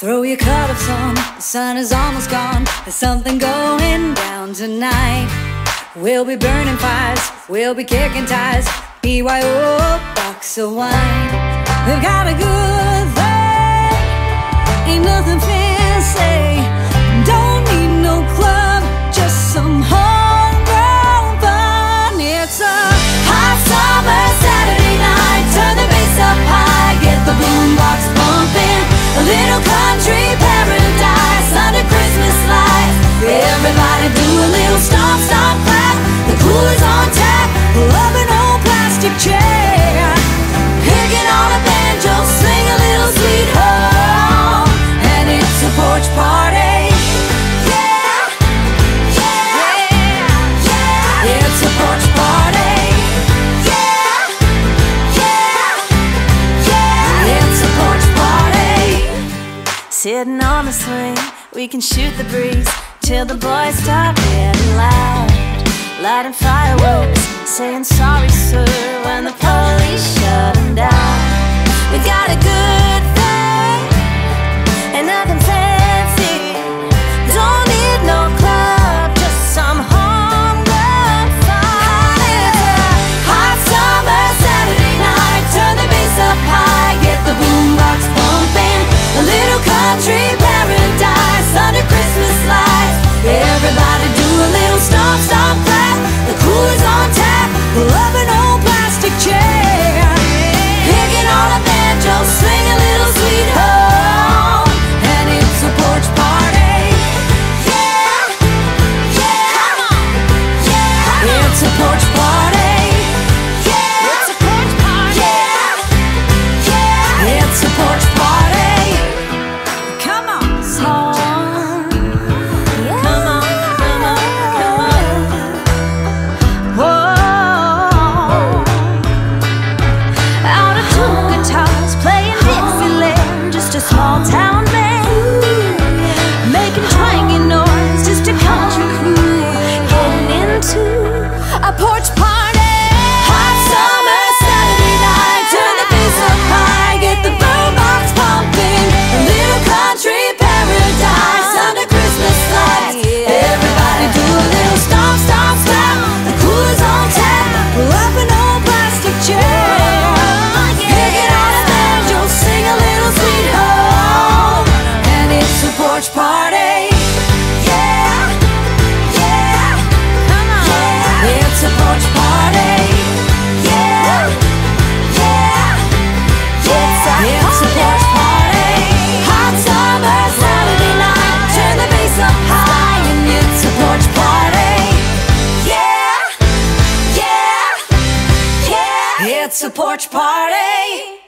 Throw your cut of some. the sun is almost gone. There's something going down tonight. We'll be burning fires, we'll be kicking tires. BYO box of wine. We've got a good thing. ain't nothing fancy. Sitting on the swing, we can shoot the breeze till the boys stop getting loud. Lighting fireworks, saying sorry, sir. It's a porch party.